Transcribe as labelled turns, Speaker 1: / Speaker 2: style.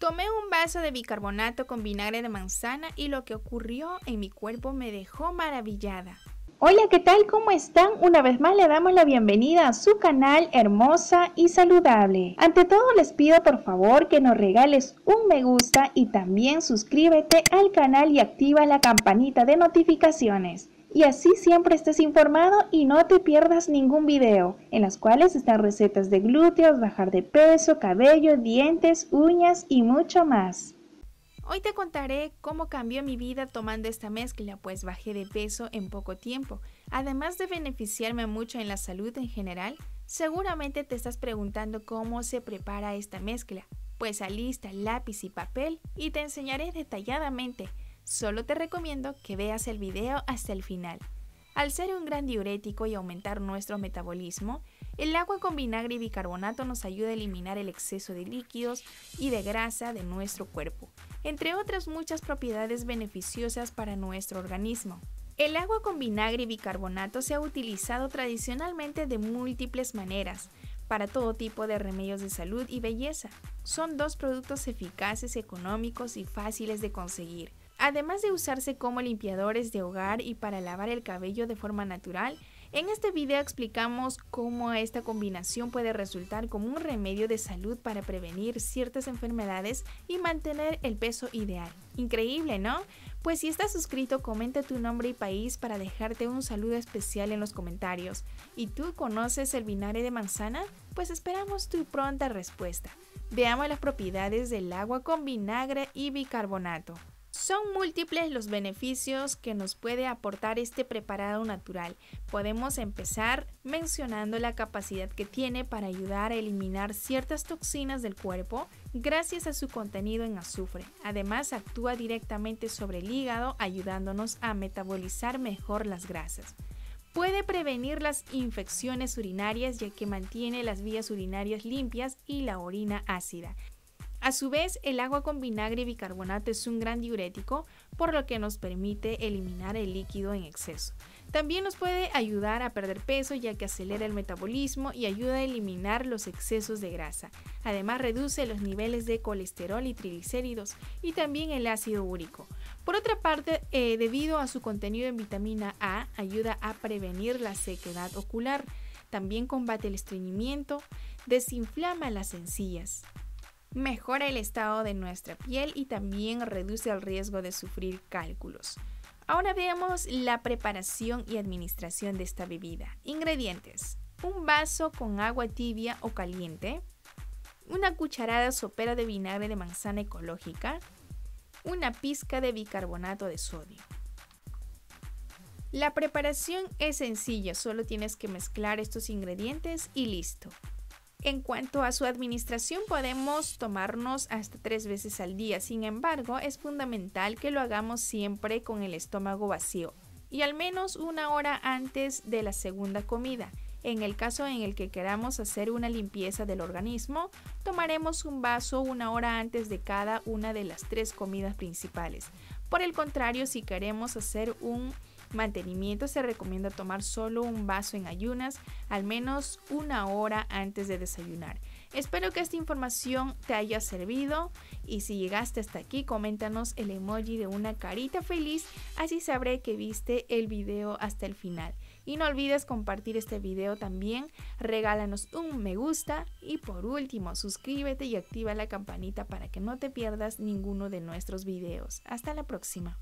Speaker 1: Tomé un vaso de bicarbonato con vinagre de manzana y lo que ocurrió en mi cuerpo me dejó maravillada.
Speaker 2: Hola, ¿qué tal? ¿Cómo están? Una vez más le damos la bienvenida a su canal Hermosa y Saludable. Ante todo les pido por favor que nos regales un me gusta y también suscríbete al canal y activa la campanita de notificaciones y así siempre estés informado y no te pierdas ningún video, en las cuales están recetas de glúteos, bajar de peso, cabello, dientes, uñas y mucho más.
Speaker 1: Hoy te contaré cómo cambió mi vida tomando esta mezcla, pues bajé de peso en poco tiempo. Además de beneficiarme mucho en la salud en general, seguramente te estás preguntando cómo se prepara esta mezcla. Pues alista lápiz y papel y te enseñaré detalladamente Solo te recomiendo que veas el video hasta el final. Al ser un gran diurético y aumentar nuestro metabolismo, el agua con vinagre y bicarbonato nos ayuda a eliminar el exceso de líquidos y de grasa de nuestro cuerpo, entre otras muchas propiedades beneficiosas para nuestro organismo. El agua con vinagre y bicarbonato se ha utilizado tradicionalmente de múltiples maneras, para todo tipo de remedios de salud y belleza. Son dos productos eficaces, económicos y fáciles de conseguir. Además de usarse como limpiadores de hogar y para lavar el cabello de forma natural, en este video explicamos cómo esta combinación puede resultar como un remedio de salud para prevenir ciertas enfermedades y mantener el peso ideal. Increíble, ¿no? Pues si estás suscrito, comenta tu nombre y país para dejarte un saludo especial en los comentarios. ¿Y tú conoces el vinagre de manzana? Pues esperamos tu pronta respuesta. Veamos las propiedades del agua con vinagre y bicarbonato. Son múltiples los beneficios que nos puede aportar este preparado natural. Podemos empezar mencionando la capacidad que tiene para ayudar a eliminar ciertas toxinas del cuerpo gracias a su contenido en azufre. Además, actúa directamente sobre el hígado ayudándonos a metabolizar mejor las grasas. Puede prevenir las infecciones urinarias ya que mantiene las vías urinarias limpias y la orina ácida. A su vez, el agua con vinagre y bicarbonato es un gran diurético, por lo que nos permite eliminar el líquido en exceso. También nos puede ayudar a perder peso ya que acelera el metabolismo y ayuda a eliminar los excesos de grasa. Además reduce los niveles de colesterol y triglicéridos y también el ácido úrico. Por otra parte, eh, debido a su contenido en vitamina A, ayuda a prevenir la sequedad ocular. También combate el estreñimiento, desinflama las encías, mejora el estado de nuestra piel y también reduce el riesgo de sufrir cálculos. Ahora veamos la preparación y administración de esta bebida. Ingredientes. Un vaso con agua tibia o caliente, una cucharada sopera de vinagre de manzana ecológica, una pizca de bicarbonato de sodio. La preparación es sencilla, solo tienes que mezclar estos ingredientes y listo. En cuanto a su administración, podemos tomarnos hasta tres veces al día. Sin embargo, es fundamental que lo hagamos siempre con el estómago vacío y al menos una hora antes de la segunda comida. En el caso en el que queramos hacer una limpieza del organismo, tomaremos un vaso una hora antes de cada una de las tres comidas principales. Por el contrario, si queremos hacer un mantenimiento se recomienda tomar solo un vaso en ayunas al menos una hora antes de desayunar. Espero que esta información te haya servido y si llegaste hasta aquí coméntanos el emoji de una carita feliz así sabré que viste el video hasta el final. Y no olvides compartir este video también, regálanos un me gusta y por último suscríbete y activa la campanita para que no te pierdas ninguno de nuestros videos. Hasta la próxima.